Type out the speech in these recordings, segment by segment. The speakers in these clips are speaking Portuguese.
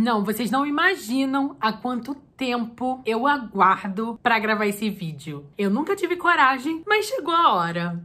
Não, vocês não imaginam há quanto tempo eu aguardo pra gravar esse vídeo. Eu nunca tive coragem, mas chegou a hora.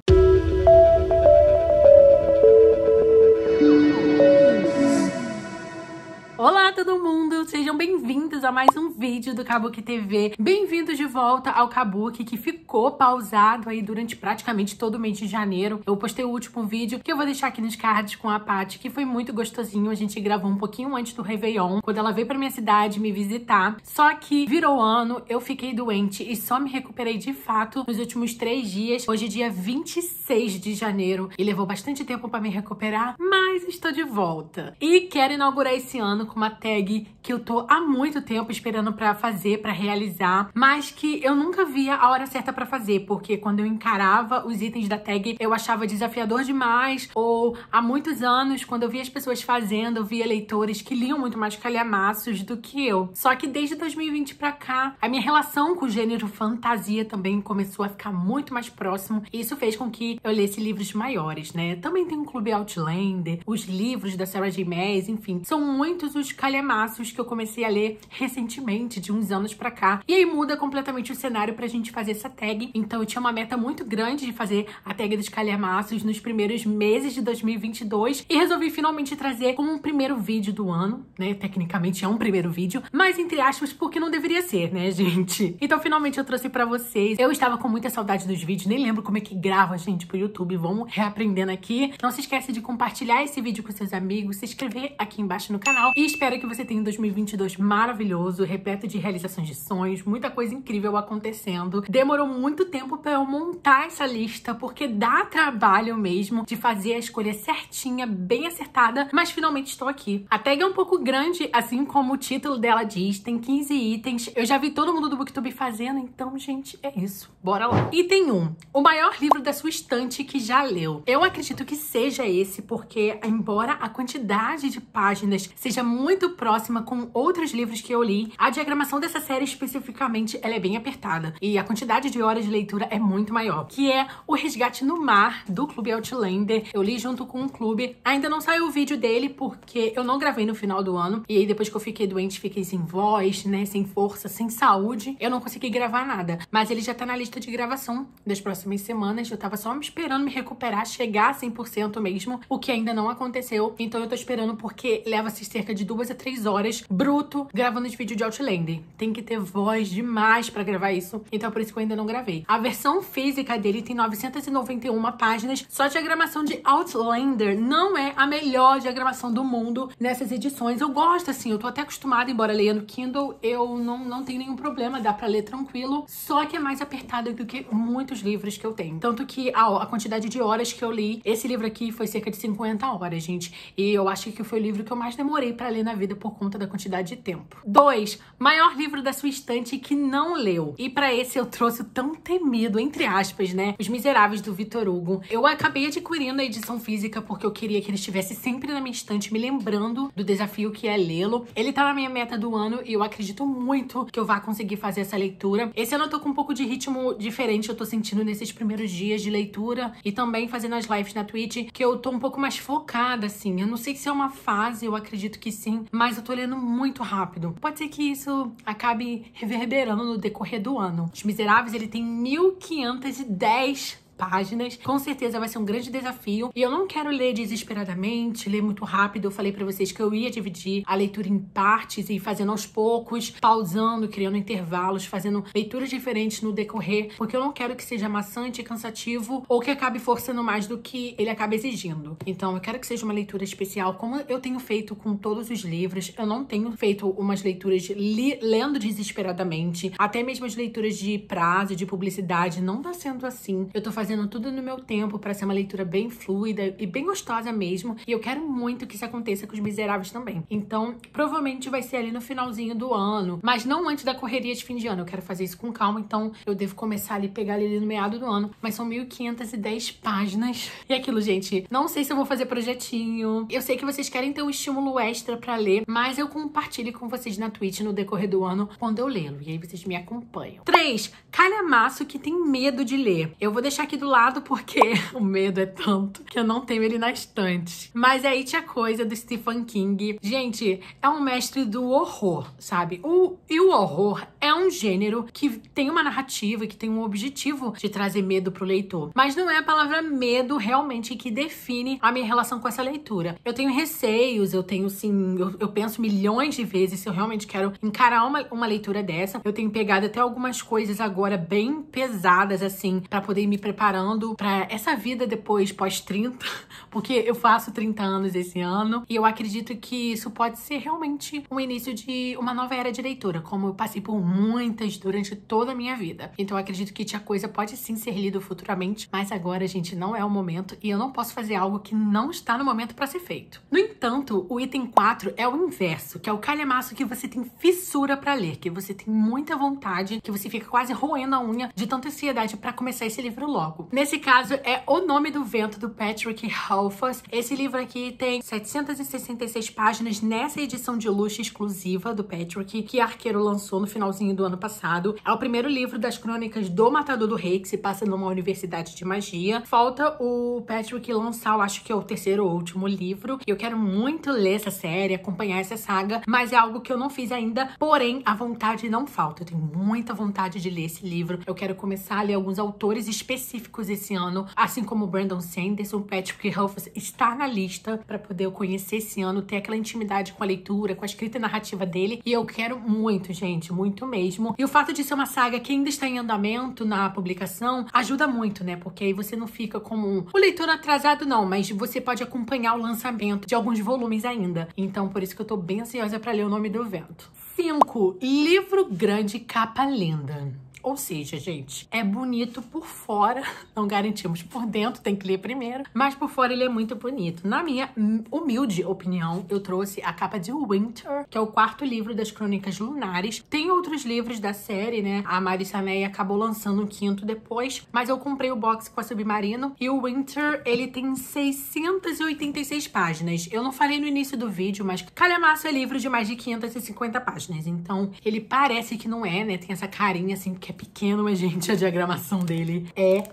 Olá todo mundo, sejam bem-vindos a mais um vídeo do Kabuki TV. Bem-vindos de volta ao Kabuki que ficou pausado aí durante praticamente todo o mês de janeiro. Eu postei o último vídeo que eu vou deixar aqui nos cards com a Paty, que foi muito gostosinho. A gente gravou um pouquinho antes do Réveillon, quando ela veio pra minha cidade me visitar. Só que virou ano, eu fiquei doente e só me recuperei de fato nos últimos três dias. Hoje é dia 26 de janeiro e levou bastante tempo pra me recuperar, mas estou de volta. E quero inaugurar esse ano com uma tag que eu tô há muito tempo esperando para fazer, para realizar, mas que eu nunca via a hora certa para fazer, porque quando eu encarava os itens da tag, eu achava desafiador demais, ou há muitos anos, quando eu via as pessoas fazendo, eu via leitores que liam muito mais calhamaços do que eu. Só que desde 2020 para cá, a minha relação com o gênero fantasia também começou a ficar muito mais próximo, e isso fez com que eu lesse livros maiores, né? Também tem um clube Outlander, os livros da Sarah J. Maas, enfim, são muitos os calhamaços que eu comecei a ler recentemente, de uns anos pra cá. E aí muda completamente o cenário pra gente fazer essa tag. Então eu tinha uma meta muito grande de fazer a tag dos calhamaços nos primeiros meses de 2022 e resolvi finalmente trazer como um primeiro vídeo do ano, né? Tecnicamente é um primeiro vídeo, mas entre aspas, porque não deveria ser, né, gente? Então finalmente eu trouxe pra vocês. Eu estava com muita saudade dos vídeos, nem lembro como é que grava, gente, pro YouTube. Vamos reaprendendo aqui. Não se esquece de compartilhar esse vídeo com seus amigos, se inscrever aqui embaixo no canal e espero que você tenha um 2022 maravilhoso, repleto de realizações de sonhos, muita coisa incrível acontecendo. Demorou muito tempo para eu montar essa lista, porque dá trabalho mesmo de fazer a escolha certinha, bem acertada, mas finalmente estou aqui. A tag é um pouco grande, assim como o título dela diz, tem 15 itens. Eu já vi todo mundo do Booktube fazendo, então, gente, é isso. Bora lá. Item 1. O maior livro da sua estante que já leu. Eu acredito que seja esse, porque embora a quantidade de páginas seja muito próxima com outros livros que eu li. A diagramação dessa série especificamente, ela é bem apertada e a quantidade de horas de leitura é muito maior, que é O Resgate no Mar, do Clube Outlander. Eu li junto com o clube. Ainda não saiu o vídeo dele porque eu não gravei no final do ano e aí depois que eu fiquei doente, fiquei sem voz, né, sem força, sem saúde, eu não consegui gravar nada. Mas ele já tá na lista de gravação das próximas semanas. Eu tava só me esperando me recuperar, chegar a 100% mesmo, o que ainda não aconteceu. Então eu tô esperando porque leva-se cerca de duas a três horas, bruto, gravando esse vídeo de Outlander. Tem que ter voz demais para gravar isso, então é por isso que eu ainda não gravei. A versão física dele tem 991 páginas, só diagramação de Outlander não é a melhor diagramação do mundo nessas edições. Eu gosto, assim, eu tô até acostumada, embora leia no Kindle, eu não, não tenho nenhum problema, dá pra ler tranquilo, só que é mais apertado do que muitos livros que eu tenho. Tanto que a, a quantidade de horas que eu li, esse livro aqui foi cerca de 50 horas, gente, e eu acho que foi o livro que eu mais demorei para ler na vida por conta da quantidade de tempo. 2. Maior livro da sua estante que não leu. E para esse eu trouxe o tão temido, entre aspas, né? Os Miseráveis do Vitor Hugo. Eu acabei adquirindo a edição física porque eu queria que ele estivesse sempre na minha estante, me lembrando do desafio que é lê-lo. Ele tá na minha meta do ano e eu acredito muito que eu vá conseguir fazer essa leitura. Esse ano eu tô com um pouco de ritmo diferente, eu tô sentindo nesses primeiros dias de leitura e também fazendo as lives na Twitch, que eu tô um pouco mais focada, assim. Eu não sei se é uma fase, eu acredito que sim, mas eu tô lendo muito rápido. Pode ser que isso acabe reverberando no decorrer do ano. Os Miseráveis, ele tem 1510 páginas. Com certeza vai ser um grande desafio. E eu não quero ler desesperadamente, ler muito rápido. Eu falei para vocês que eu ia dividir a leitura em partes e fazendo aos poucos, pausando, criando intervalos, fazendo leituras diferentes no decorrer, porque eu não quero que seja maçante, cansativo ou que acabe forçando mais do que ele acaba exigindo. Então, eu quero que seja uma leitura especial, como eu tenho feito com todos os livros. Eu não tenho feito umas leituras li lendo desesperadamente, até mesmo as leituras de prazo, de publicidade, não tá sendo assim. Eu tô fazendo fazendo tudo no meu tempo para ser uma leitura bem fluida e bem gostosa mesmo. E eu quero muito que isso aconteça com os Miseráveis também. Então, provavelmente vai ser ali no finalzinho do ano, mas não antes da correria de fim de ano. Eu quero fazer isso com calma, então eu devo começar ali, pegar ali no meado do ano. Mas são 1510 páginas. E aquilo, gente, não sei se eu vou fazer projetinho. Eu sei que vocês querem ter um estímulo extra para ler, mas eu compartilho com vocês na Twitch no decorrer do ano quando eu lê-lo. E aí vocês me acompanham. 3. Calhamaço que tem medo de ler. Eu vou deixar aqui aqui do lado porque o medo é tanto que eu não tenho ele na estante. Mas aí tinha coisa do Stephen King. Gente, é um mestre do horror, sabe? O, e o horror é um gênero que tem uma narrativa, que tem um objetivo de trazer medo pro leitor. Mas não é a palavra medo realmente que define a minha relação com essa leitura. Eu tenho receios, eu tenho sim, eu, eu penso milhões de vezes se eu realmente quero encarar uma, uma leitura dessa. Eu tenho pegado até algumas coisas agora bem pesadas, assim, para poder me preparando para essa vida depois, pós-30, porque eu faço 30 anos esse ano e eu acredito que isso pode ser realmente um início de uma nova era de leitura, como eu passei por muitas durante toda a minha vida. Então eu acredito que Tia Coisa pode sim ser lido futuramente, mas agora, gente, não é o momento e eu não posso fazer algo que não está no momento para ser feito. No entanto, o item 4 é o inverso, que é o calhamaço que você tem fissura para ler, que você tem muita vontade, que você fica quase roendo a unha de tanta ansiedade para começar esse livro logo. Nesse caso, é O Nome do Vento, do Patrick Rothfuss. Esse livro aqui tem 766 páginas nessa edição de luxo exclusiva do Patrick, que Arqueiro lançou no finalzinho do ano passado. É o primeiro livro das crônicas do Matador do Rei, que se passa numa universidade de magia. Falta o Patrick lançar, eu acho que é o terceiro ou último livro. Eu quero muito ler essa série, acompanhar essa saga, mas é algo que eu não fiz ainda. Porém, a vontade não falta. Eu tenho muita vontade de ler esse livro. Eu quero começar a ler alguns autores específicos esse ano, assim como Brandon Sanderson, Patrick Ruffus está na lista para poder conhecer esse ano, ter aquela intimidade com a leitura, com a escrita narrativa dele. E eu quero muito, gente, muito mesmo. E o fato de ser uma saga que ainda está em andamento na publicação ajuda muito, né? Porque aí você não fica como um... o leitor atrasado, não, mas você pode acompanhar o lançamento de alguns volumes ainda. Então, por isso que eu tô bem ansiosa para ler O Nome do Vento. 5. Livro grande capa linda. Ou seja, gente, é bonito por fora, não garantimos por dentro, tem que ler primeiro, mas por fora ele é muito bonito. Na minha humilde opinião, eu trouxe a capa de Winter, que é o quarto livro das Crônicas Lunares. Tem outros livros da série, né? A Marissa May acabou lançando um quinto depois, mas eu comprei o box com a Submarino e o Winter, ele tem 686 páginas. Eu não falei no início do vídeo, mas Calhamaço é livro de mais de 550 páginas, então ele parece que não é, né? Tem essa carinha assim que é pequeno, mas, gente, a diagramação dele é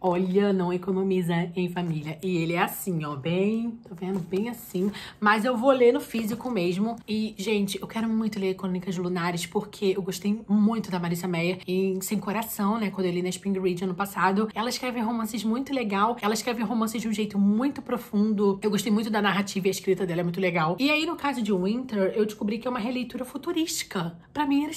Olha, não economiza em família. E ele é assim, ó, bem, tá vendo? Bem assim. Mas eu vou ler no físico mesmo. E, gente, eu quero muito ler Crônicas Lunares, porque eu gostei muito da Marissa Meyer em Sem Coração, né? Quando eu li na Spring Read ano passado. Ela escreve romances muito legal. Ela escreve romances de um jeito muito profundo. Eu gostei muito da narrativa e a escrita dela é muito legal. E aí, no caso de Winter, eu descobri que é uma releitura futurística. Para mim era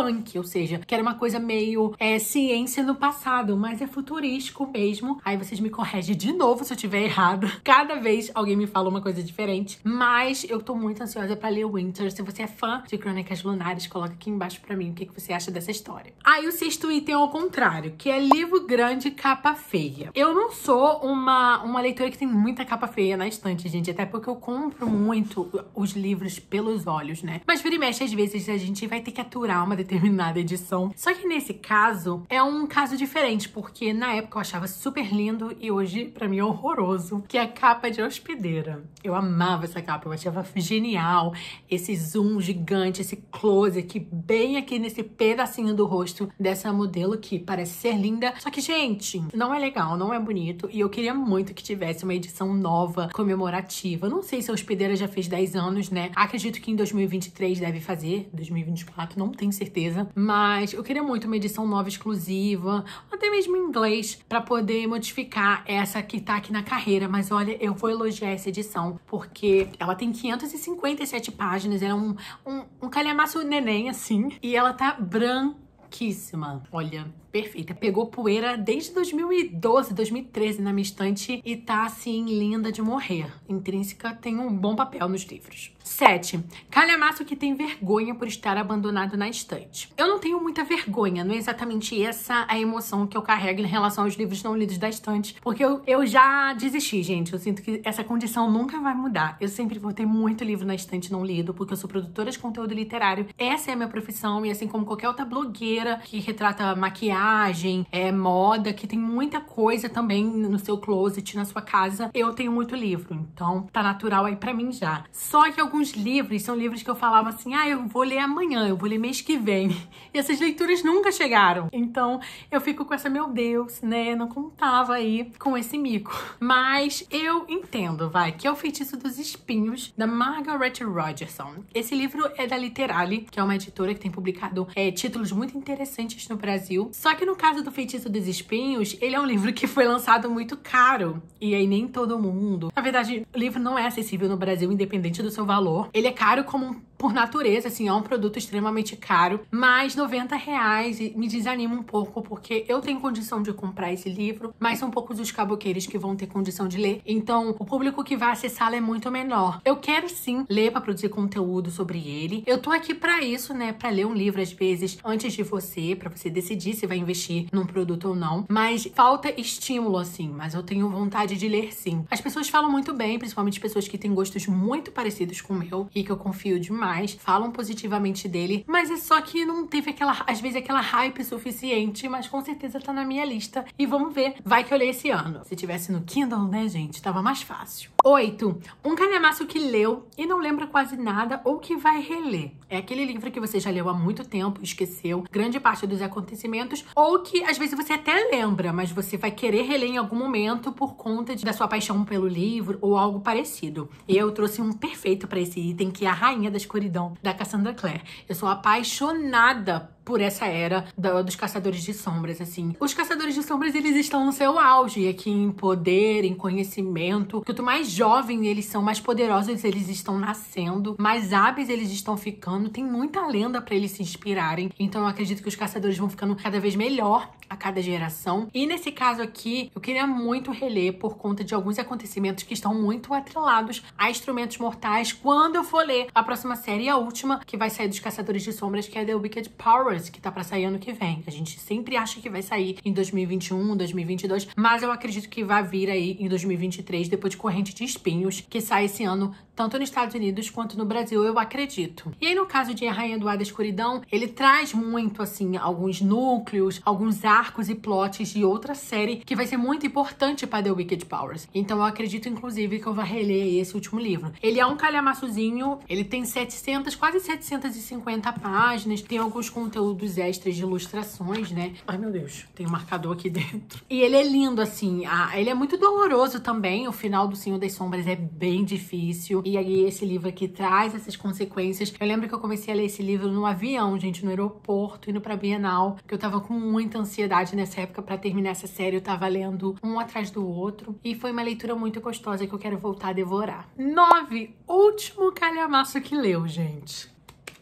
steampunk, ou seja, que era uma coisa meio é, ciência no passado, mas é futurístico mesmo. Aí vocês me corrigem de novo se eu tiver errado. Cada vez alguém me fala uma coisa diferente. Mas eu tô muito ansiosa para ler Winter. Se você é fã de Crônicas Lunares, coloca aqui embaixo para mim o que, que você acha dessa história. Aí o sexto item é ao contrário, que é livro grande, capa feia. Eu não sou uma, uma leitora que tem muita capa feia na estante, gente. Até porque eu compro muito os livros pelos olhos, né? Mas vira e mexe, às vezes a gente vai ter que aturar uma determinada edição. Só que nesse caso, é um caso diferente, porque na época eu achava super lindo e hoje para mim é horroroso, que é a capa de hospedeira. Eu amava essa capa, eu achava genial esse zoom gigante, esse close aqui bem aqui nesse pedacinho do rosto dessa modelo que parece ser linda. Só que, gente, não é legal, não é bonito e eu queria muito que tivesse uma edição nova, comemorativa. Não sei se a hospedeira já fez 10 anos, né? Acredito que em 2023 deve fazer, 2024, não tenho certeza, mas eu queria muito uma edição nova exclusiva, até mesmo em inglês, para poder modificar essa que tá aqui na carreira. Mas olha, eu vou elogiar essa edição, porque ela tem 557 páginas, ela é um, um, um calhamaço neném, assim, e ela tá branquíssima. Olha, perfeita. Pegou poeira desde 2012, 2013 na minha estante e tá assim linda de morrer. Intrínseca tem um bom papel nos livros. 7. Calhamaço que tem vergonha por estar abandonado na estante. Eu não tenho muita vergonha, não é exatamente essa a emoção que eu carrego em relação aos livros não lidos da estante, porque eu, eu já desisti, gente. Eu sinto que essa condição nunca vai mudar. Eu sempre vou ter muito livro na estante não lido, porque eu sou produtora de conteúdo literário. Essa é a minha profissão e assim como qualquer outra blogueira que retrata maquiagem maquiagem, é, moda, que tem muita coisa também no seu closet, na sua casa. Eu tenho muito livro, então tá natural aí pra mim já. Só que alguns livros são livros que eu falava assim, ah, eu vou ler amanhã, eu vou ler mês que vem. E essas leituras nunca chegaram. Então eu fico com essa, meu Deus, né? Não contava aí com esse mico. Mas eu entendo, vai, que é o Feitiço dos Espinhos, da Margaret Rogerson. Esse livro é da Literale, que é uma editora que tem publicado é, títulos muito interessantes no Brasil. Só que no caso do Feitiço dos Espinhos, ele é um livro que foi lançado muito caro. E aí nem todo mundo. Na verdade, o livro não é acessível no Brasil, independente do seu valor. Ele é caro como por natureza, assim, é um produto extremamente caro, mas 90 reais me desanima um pouco, porque eu tenho condição de comprar esse livro, mas são poucos os caboqueiros que vão ter condição de ler, então o público que vai acessá-lo é muito menor. Eu quero sim ler para produzir conteúdo sobre ele. Eu tô aqui para isso, né, para ler um livro às vezes antes de você, para você decidir se vai investir num produto ou não, mas falta estímulo assim, mas eu tenho vontade de ler sim. As pessoas falam muito bem, principalmente pessoas que têm gostos muito parecidos com o meu e que eu confio demais falam positivamente dele, mas é só que não teve aquela, às vezes, aquela hype suficiente, mas com certeza tá na minha lista. E vamos ver, vai que eu leio esse ano. Se tivesse no Kindle, né, gente, tava mais fácil. 8. Um calhamaço que leu e não lembra quase nada ou que vai reler. É aquele livro que você já leu há muito tempo, esqueceu grande parte dos acontecimentos, ou que às vezes você até lembra, mas você vai querer reler em algum momento por conta de, da sua paixão pelo livro ou algo parecido. E eu trouxe um perfeito para esse item, que é a Rainha da Escuridão, da Cassandra Clare. Eu sou apaixonada por essa era da, dos caçadores de sombras, assim. Os caçadores de sombras, eles estão no seu auge aqui em poder, em conhecimento. Quanto mais jovem eles são, mais poderosos eles estão nascendo, mais hábeis eles estão ficando. Tem muita lenda para eles se inspirarem. Então eu acredito que os caçadores vão ficando cada vez melhor a cada geração. E nesse caso aqui, eu queria muito reler por conta de alguns acontecimentos que estão muito atrelados a instrumentos mortais quando eu for ler a próxima série e a última que vai sair dos Caçadores de Sombras, que é The Wicked Powers que tá para sair ano que vem. A gente sempre acha que vai sair em 2021, 2022, mas eu acredito que vai vir aí em 2023, depois de Corrente de Espinhos, que sai esse ano tanto nos Estados Unidos quanto no Brasil, eu acredito. E aí, no caso de A Rainha do Ar da Escuridão, ele traz muito, assim, alguns núcleos, alguns arcos e plots de outra série que vai ser muito importante para The Wicked Powers. Então, eu acredito, inclusive, que eu vou reler esse último livro. Ele é um calhamaçozinho, ele tem 700, quase 750 páginas, tem alguns conteúdos extras de ilustrações, né? Ai, meu Deus, tem um marcador aqui dentro. E ele é lindo, assim, ele é muito doloroso também, o final do Senhor das Sombras é bem difícil. E aí esse livro aqui traz essas consequências. Eu lembro que eu comecei a ler esse livro no avião, gente, no aeroporto, indo pra Bienal, que eu tava com muita ansiedade nessa época para terminar essa série. Eu tava lendo um atrás do outro. E foi uma leitura muito gostosa que eu quero voltar a devorar. Nove, último calhamaço que leu, gente.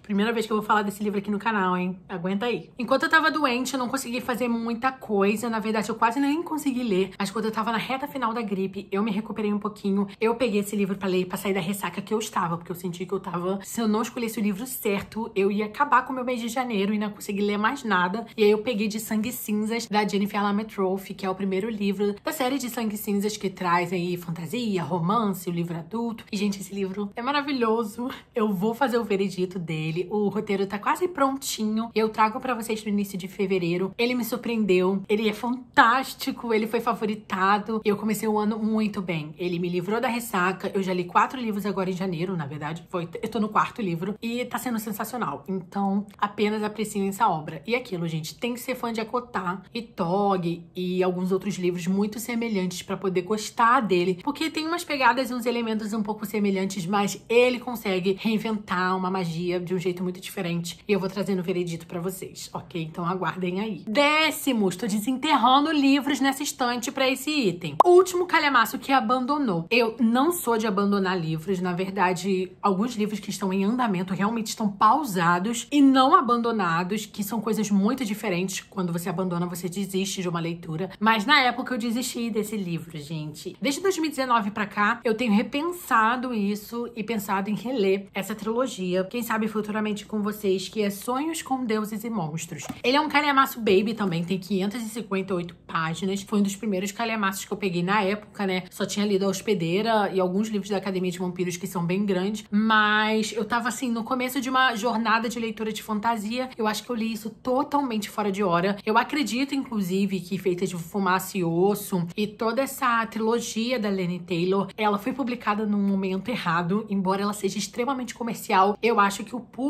Primeira vez que eu vou falar desse livro aqui no canal, hein? Aguenta aí. Enquanto eu tava doente, eu não consegui fazer muita coisa. Na verdade, eu quase nem consegui ler. Mas quando eu tava na reta final da gripe, eu me recuperei um pouquinho. Eu peguei esse livro para ler, pra sair da ressaca que eu estava. Porque eu senti que eu tava... Se eu não escolhesse o livro certo, eu ia acabar com o meu mês de janeiro e não conseguir ler mais nada. E aí eu peguei de Sangue Cinzas, da Jennifer Lametroff, que é o primeiro livro da série de Sangue Cinzas que traz aí fantasia, romance, o livro adulto. E, gente, esse livro é maravilhoso. Eu vou fazer o veredito dele dele. O roteiro tá quase prontinho. Eu trago para vocês no início de fevereiro. Ele me surpreendeu. Ele é fantástico. Ele foi favoritado. Eu comecei o ano muito bem. Ele me livrou da ressaca. Eu já li quatro livros agora em janeiro, na verdade. Foi, eu tô no quarto livro. E tá sendo sensacional. Então, apenas apreciem essa obra. E aquilo, gente, tem que ser fã de Acotar e Tog e alguns outros livros muito semelhantes para poder gostar dele. Porque tem umas pegadas e uns elementos um pouco semelhantes, mas ele consegue reinventar uma magia de um jeito jeito muito diferente. E eu vou trazer no veredito para vocês, ok? Então aguardem aí. Décimo, estou desenterrando livros nessa estante para esse item. Último calhamaço que abandonou. Eu não sou de abandonar livros. Na verdade, alguns livros que estão em andamento realmente estão pausados e não abandonados, que são coisas muito diferentes. Quando você abandona, você desiste de uma leitura. Mas na época eu desisti desse livro, gente. Desde 2019 para cá, eu tenho repensado isso e pensado em reler essa trilogia. Quem sabe futuramente futuramente com vocês, que é Sonhos com Deuses e Monstros. Ele é um calhamaço baby também, tem 558 páginas. Foi um dos primeiros calhamaços que eu peguei na época, né? Só tinha lido A Hospedeira e alguns livros da Academia de Vampiros que são bem grandes, mas eu tava assim no começo de uma jornada de leitura de fantasia. Eu acho que eu li isso totalmente fora de hora. Eu acredito inclusive que Feita de Fumaça e Osso e toda essa trilogia da Lenny Taylor, ela foi publicada num momento errado, embora ela seja extremamente comercial. Eu acho que o público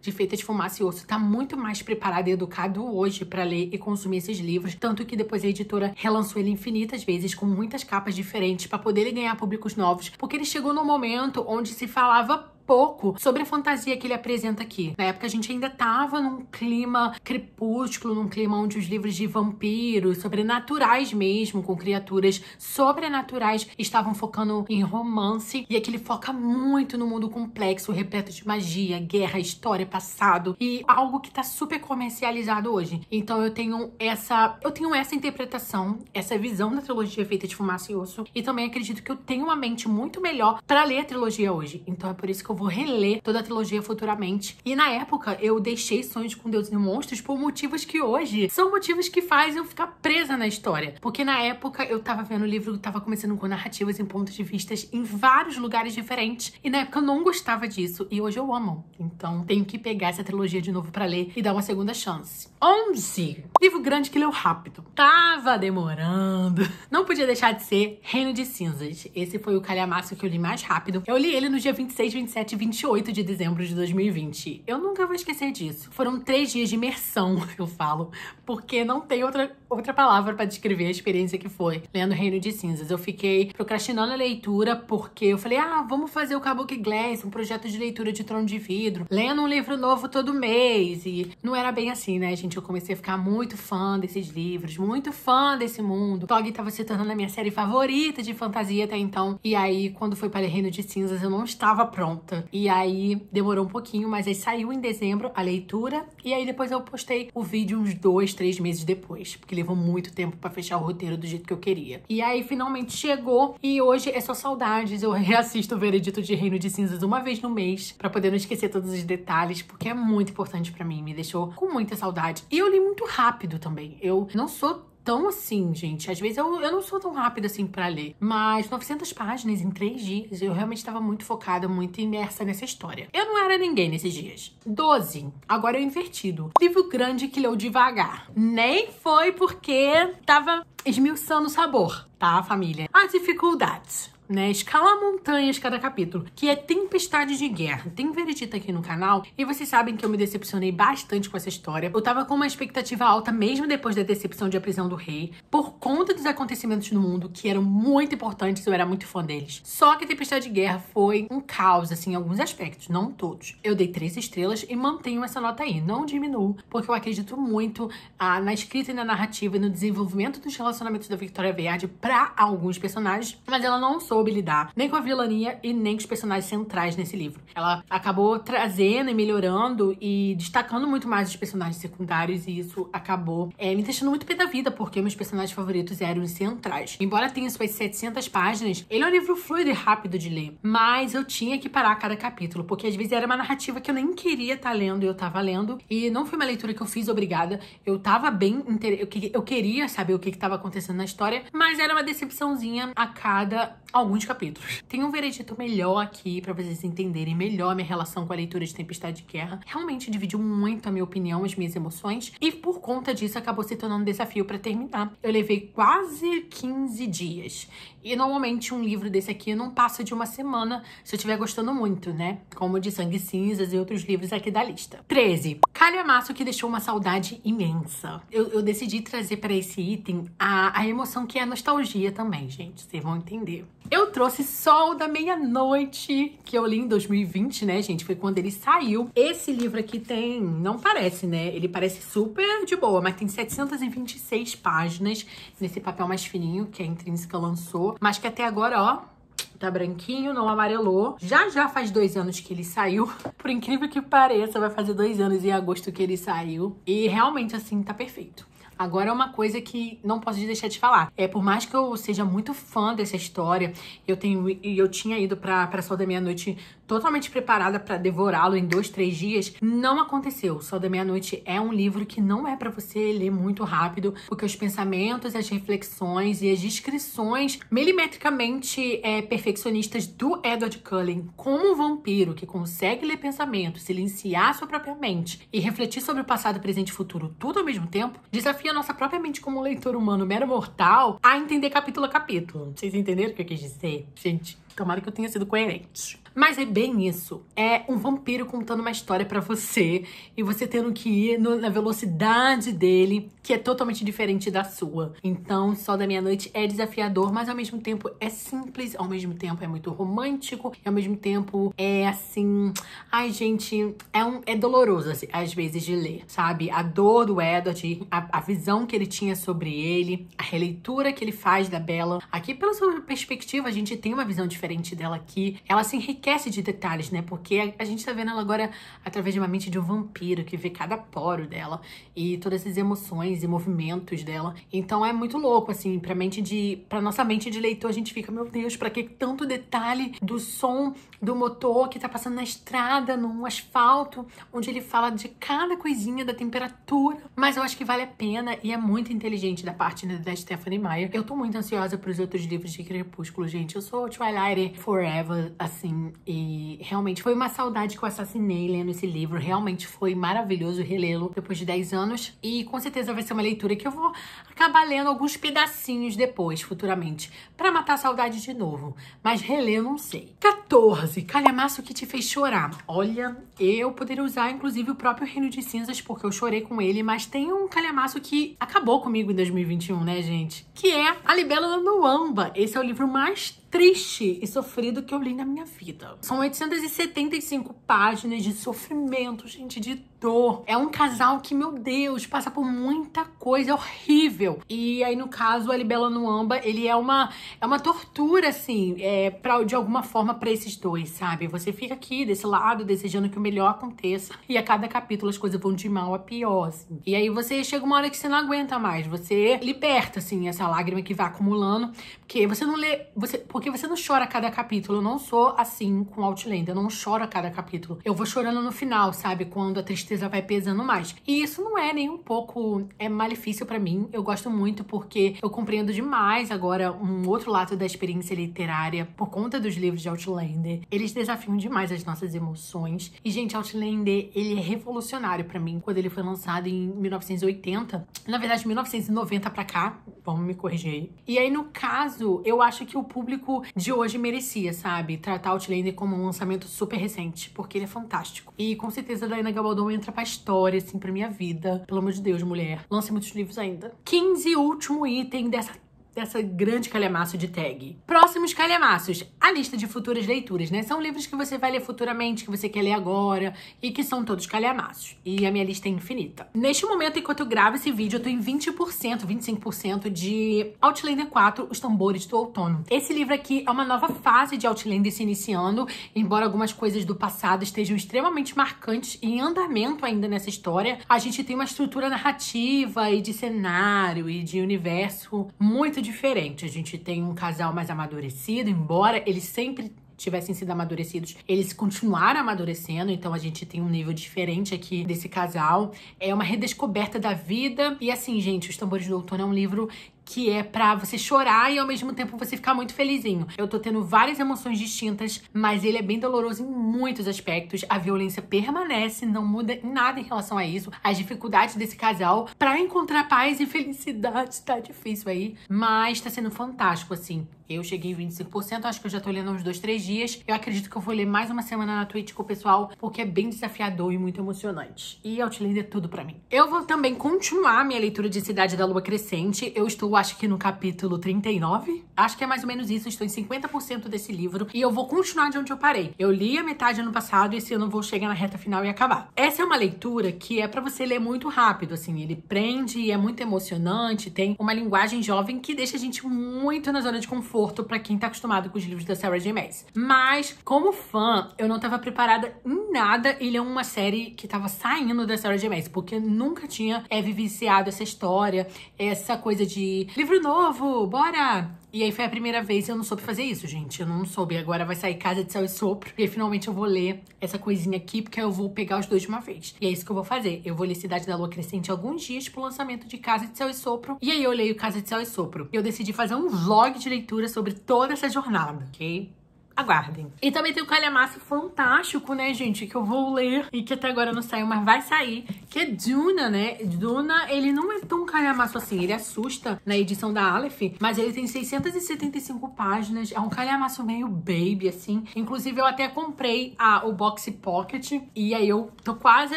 de Feita de Fumaça e Osso tá muito mais preparado e educado hoje para ler e consumir esses livros, tanto que depois a editora relançou ele infinitas vezes com muitas capas diferentes para poder ganhar públicos novos, porque ele chegou num momento onde se falava pouco sobre a fantasia que ele apresenta aqui. Na época a gente ainda tava num clima crepúsculo, num clima onde os livros de vampiros, sobrenaturais mesmo, com criaturas sobrenaturais, estavam focando em romance. E aqui ele foca muito no mundo complexo, repleto de magia, guerra, história, passado e algo que tá super comercializado hoje. Então eu tenho essa, eu tenho essa interpretação, essa visão da trilogia feita de fumaça e osso e também acredito que eu tenho uma mente muito melhor para ler a trilogia hoje. Então é por isso que eu vou reler toda a trilogia futuramente. E na época eu deixei Sonhos com Deuses e Monstros por motivos que hoje são motivos que fazem eu ficar presa na história. Porque na época eu tava vendo o livro tava começando com narrativas em pontos de vistas em vários lugares diferentes. E na época eu não gostava disso. E hoje eu amo. Então tenho que pegar essa trilogia de novo para ler e dar uma segunda chance. 11. Livro grande que leu rápido. Tava demorando. Não podia deixar de ser Reino de Cinzas. Esse foi o calhamaço que eu li mais rápido. Eu li ele no dia 26, 27 27 e 28 de dezembro de 2020. Eu nunca vou esquecer disso. Foram três dias de imersão, eu falo, porque não tem outra, outra palavra para descrever a experiência que foi lendo Reino de Cinzas. Eu fiquei procrastinando a leitura porque eu falei, ah, vamos fazer o Kabuki Glass, um projeto de leitura de Trono de Vidro, lendo um livro novo todo mês. E não era bem assim, né, gente? Eu comecei a ficar muito fã desses livros, muito fã desse mundo. Tog estava se tornando a minha série favorita de fantasia até então. E aí, quando foi para Reino de Cinzas, eu não estava pronta. E aí demorou um pouquinho, mas aí saiu em dezembro a leitura. E aí depois eu postei o vídeo uns dois, três meses depois, porque levou muito tempo para fechar o roteiro do jeito que eu queria. E aí finalmente chegou e hoje é só saudades. Eu reassisto o Veredito de Reino de Cinzas uma vez no mês para poder não esquecer todos os detalhes, porque é muito importante para mim, me deixou com muita saudade. E eu li muito rápido também. Eu não sou tão assim, gente. Às vezes eu, eu não sou tão rápida assim para ler. Mas 900 páginas em três dias, eu realmente estava muito focada, muito imersa nessa história. Eu não era ninguém nesses dias. 12. Agora é invertido. Livro grande que leu devagar. Nem foi porque tava esmiuçando o sabor, tá, família? As dificuldades né? Escala montanhas cada capítulo, que é Tempestade de Guerra. Tem veredito aqui no canal e vocês sabem que eu me decepcionei bastante com essa história. Eu tava com uma expectativa alta mesmo depois da decepção de A Prisão do Rei, por conta dos acontecimentos no mundo que eram muito importantes, eu era muito fã deles. Só que Tempestade de Guerra foi um caos, assim, em alguns aspectos, não todos. Eu dei três estrelas e mantenho essa nota aí, não diminuo, porque eu acredito muito ah, na escrita e na narrativa e no desenvolvimento dos relacionamentos da Victoria Verde para alguns personagens, mas ela não sou soube lidar nem com a vilania e nem com os personagens centrais nesse livro. Ela acabou trazendo e melhorando e destacando muito mais os personagens secundários e isso acabou é, me deixando muito pé da vida, porque meus personagens favoritos eram os centrais. Embora tenha suas 700 páginas, ele é um livro fluido e rápido de ler, mas eu tinha que parar cada capítulo, porque às vezes era uma narrativa que eu nem queria estar tá lendo e eu tava lendo, e não foi uma leitura que eu fiz obrigada, eu tava bem, inter... eu queria saber o que estava acontecendo na história, mas era uma decepçãozinha a cada alguns capítulos. Tem um veredito melhor aqui para vocês entenderem melhor minha relação com a leitura de Tempestade de Guerra. Realmente dividiu muito a minha opinião, as minhas emoções e por conta disso acabou se tornando um desafio para terminar. Eu levei quase 15 dias. E normalmente um livro desse aqui não passa de uma semana se eu estiver gostando muito, né? Como de Sangue Cinzas e outros livros aqui da lista. 13. Calhamaço que deixou uma saudade imensa. Eu, eu decidi trazer para esse item a, a emoção que é a nostalgia também, gente. Vocês vão entender. Eu trouxe Sol da Meia-Noite, que eu li em 2020, né, gente? Foi quando ele saiu. Esse livro aqui tem, não parece, né? Ele parece super de boa, mas tem 726 páginas nesse papel mais fininho que a Intrínseca lançou. Mas que até agora, ó, Tá branquinho, não amarelou. Já já faz dois anos que ele saiu. Por incrível que pareça, vai fazer dois anos em agosto que ele saiu. E realmente, assim, tá perfeito. Agora, uma coisa que não posso deixar de falar. É, por mais que eu seja muito fã dessa história, eu tenho eu tinha ido pra, pra da Meia-Noite totalmente preparada para devorá-lo em dois, três dias. Não aconteceu. Sol da Meia-Noite é um livro que não é para você ler muito rápido, porque os pensamentos, as reflexões e as descrições milimetricamente é, perfeccionistas do Edward Cullen como um vampiro que consegue ler pensamentos, silenciar sua própria mente e refletir sobre o passado, presente e futuro tudo ao mesmo tempo, desafia nossa própria mente como leitor humano mero mortal a entender capítulo a capítulo. Vocês entenderam o que eu quis dizer? Gente, tomara que eu tenha sido coerente. Mas é bem isso. É um vampiro contando uma história para você e você tendo que ir no, na velocidade dele, que é totalmente diferente da sua. Então, Sol da Meia Noite é desafiador, mas ao mesmo tempo é simples, ao mesmo tempo é muito romântico, e ao mesmo tempo é assim. Ai, gente, é, um, é doloroso assim, às vezes de ler, sabe? A dor do Edward, a, a visão que ele tinha sobre ele, a releitura que ele faz da Bella. Aqui, pela sua perspectiva, a gente tem uma visão diferente dela aqui. Ela se enriquece esquece de detalhes, né? Porque a, gente tá vendo ela agora através de uma mente de um vampiro que vê cada poro dela e todas as emoções e movimentos dela. Então é muito louco, assim, pra mente de. pra nossa mente de leitor, a gente fica, meu Deus, pra que tanto detalhe do som do motor que tá passando na estrada, no asfalto, onde ele fala de cada coisinha da temperatura. Mas eu acho que vale a pena e é muito inteligente da parte né, da Stephanie Meyer. Eu tô muito ansiosa pros outros livros de Crepúsculo, gente. Eu sou Twilight Forever, assim, e realmente foi uma saudade que eu assassinei lendo esse livro. Realmente foi maravilhoso relê-lo depois de 10 anos. E com certeza vai ser uma leitura que eu vou acabar lendo alguns pedacinhos depois, futuramente, para matar a saudade de novo. Mas reler eu não sei. 14. Calhamaço que te fez chorar. Olha, eu poderia usar inclusive o próprio Reino de Cinzas, porque eu chorei com ele, mas tem um calhamaço que acabou comigo em 2021, né, gente? Que é A Libélula no Amba. Esse é o livro mais triste e sofrido que eu li na minha vida. São 875 páginas de sofrimento, gente, de dor. É um casal que, meu Deus, passa por muita coisa horrível. E aí, no caso, a Libela no Amba, ele é uma, é uma tortura, assim, é, pra, de alguma forma para esses dois, sabe? Você fica aqui desse lado, desejando que o melhor aconteça. E a cada capítulo as coisas vão de mal a pior, assim. E aí você chega uma hora que você não aguenta mais. Você liberta, assim, essa lágrima que vai acumulando. Porque você não lê. Você, porque você não chora a cada capítulo. Eu não sou assim com Outlander. Eu não choro a cada capítulo. Eu vou chorando no final, sabe? Quando a tristeza vai pesando mais. E isso não é nem um pouco é malefício para mim. Eu gosto muito porque eu compreendo demais agora um outro lado da experiência literária por conta dos livros de Outlander. Eles desafiam demais as nossas emoções. E, gente, Outlander, ele é revolucionário para mim. Quando ele foi lançado em 1980, na verdade, 1990 para cá, vamos me corrigir aí. E aí, no caso, eu acho que o público de hoje merecia, sabe? Tratar Outlander como um lançamento super recente, porque ele é fantástico. E com certeza a Diana Gabaldon entra pra história, assim, pra minha vida. Pelo amor de Deus, mulher. Lance muitos livros ainda. 15 último item dessa dessa grande calhamaço de tag. Próximos calhamaços, a lista de futuras leituras, né? São livros que você vai ler futuramente, que você quer ler agora e que são todos calhamaços. E a minha lista é infinita. Neste momento, enquanto eu gravo esse vídeo, eu tô em 20%, 25% de Outlander 4, Os Tambores do Outono. Esse livro aqui é uma nova fase de Outlander se iniciando, embora algumas coisas do passado estejam extremamente marcantes e em andamento ainda nessa história. A gente tem uma estrutura narrativa e de cenário e de universo muito diferente. A gente tem um casal mais amadurecido, embora eles sempre tivessem sido amadurecidos, eles continuaram amadurecendo, então a gente tem um nível diferente aqui desse casal. É uma redescoberta da vida. E assim, gente, Os Tambores do Outono é um livro que é para você chorar e ao mesmo tempo você ficar muito felizinho. Eu tô tendo várias emoções distintas, mas ele é bem doloroso em muitos aspectos. A violência permanece, não muda nada em relação a isso. As dificuldades desse casal para encontrar paz e felicidade tá difícil aí, mas tá sendo fantástico assim. Eu cheguei em 25%, acho que eu já tô lendo uns dois, três dias. Eu acredito que eu vou ler mais uma semana na Twitch com o pessoal, porque é bem desafiador e muito emocionante. E Outlander é tudo para mim. Eu vou também continuar minha leitura de Cidade da Lua Crescente. Eu estou acho que no capítulo 39. Acho que é mais ou menos isso. Estou em 50% desse livro. E eu vou continuar de onde eu parei. Eu li a metade ano passado e esse ano vou chegar na reta final e acabar. Essa é uma leitura que é para você ler muito rápido, assim. Ele prende e é muito emocionante. Tem uma linguagem jovem que deixa a gente muito na zona de conforto para quem tá acostumado com os livros da Sarah J. Maas. Mas, como fã, eu não tava preparada em nada e ler uma série que tava saindo da Sarah J. Maas, porque nunca tinha é, vivenciado essa história, essa coisa de livro novo, bora! E aí foi a primeira vez eu não soube fazer isso, gente. Eu não soube. Agora vai sair Casa de Céu e Sopro. E aí finalmente eu vou ler essa coisinha aqui, porque eu vou pegar os dois de uma vez. E é isso que eu vou fazer. Eu vou ler Cidade da Lua Crescente alguns dias pro lançamento de Casa de Céu e Sopro. E aí eu leio Casa de Céu e Sopro. Eu decidi fazer um vlog de leitura sobre toda essa jornada, ok? Aguardem. E também tem o calhamaço fantástico, né, gente, que eu vou ler e que até agora não saiu, mas vai sair, que é Duna, né? Duna, ele não é tão calhamaço assim, ele assusta na edição da Aleph, mas ele tem 675 páginas, é um calhamaço meio baby, assim. Inclusive, eu até comprei a, o Box Pocket e aí eu tô quase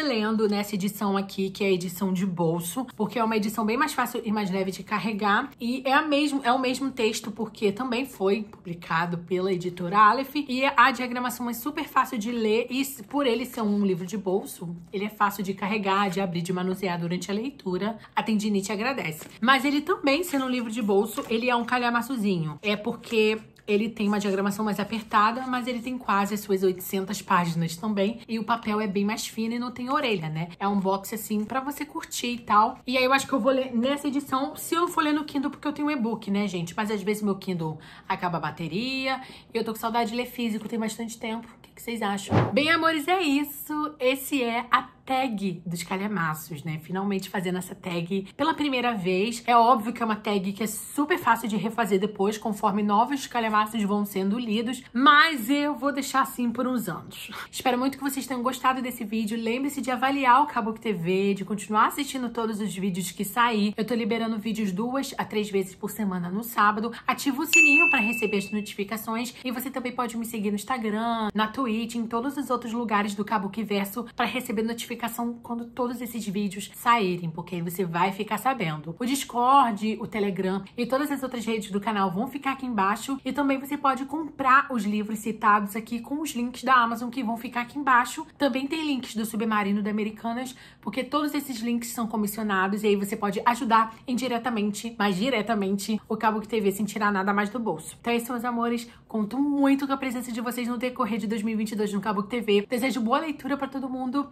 lendo nessa edição aqui, que é a edição de bolso, porque é uma edição bem mais fácil e mais leve de carregar e é, a mesmo, é o mesmo texto, porque também foi publicado pela editora Aleph e a diagramação é super fácil de ler e por ele ser um livro de bolso, ele é fácil de carregar, de abrir, de manusear durante a leitura. A tendinite agradece. Mas ele também, sendo um livro de bolso, ele é um calhamaçozinho. É porque ele tem uma diagramação mais apertada, mas ele tem quase as suas 800 páginas também. E o papel é bem mais fino e não tem orelha, né? É um box assim para você curtir e tal. E aí eu acho que eu vou ler nessa edição, se eu for ler no Kindle, porque eu tenho um e-book, né, gente? Mas às vezes meu Kindle acaba a bateria. E eu tô com saudade de ler físico, tem bastante tempo. O que, que vocês acham? Bem, amores, é isso. Esse é a tag dos calhamaços, né? Finalmente fazendo essa tag pela primeira vez. É óbvio que é uma tag que é super fácil de refazer depois, conforme novos calhamaços vão sendo lidos, mas eu vou deixar assim por uns anos. Espero muito que vocês tenham gostado desse vídeo. Lembre-se de avaliar o Kabuki TV, de continuar assistindo todos os vídeos que sair. Eu tô liberando vídeos duas a três vezes por semana no sábado. Ativa o sininho para receber as notificações e você também pode me seguir no Instagram, na Twitch, em todos os outros lugares do Kabuki Verso para receber notificações notificação quando todos esses vídeos saírem, porque aí você vai ficar sabendo. O Discord, o Telegram e todas as outras redes do canal vão ficar aqui embaixo e também você pode comprar os livros citados aqui com os links da Amazon que vão ficar aqui embaixo. Também tem links do Submarino da Americanas, porque todos esses links são comissionados e aí você pode ajudar indiretamente, mas diretamente, o Cabo que TV sem tirar nada mais do bolso. Então é isso, meus amores. Conto muito com a presença de vocês no decorrer de 2022 no Cabo TV. Desejo boa leitura para todo mundo.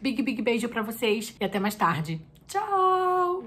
Big, big beijo para vocês e até mais tarde. Tchau!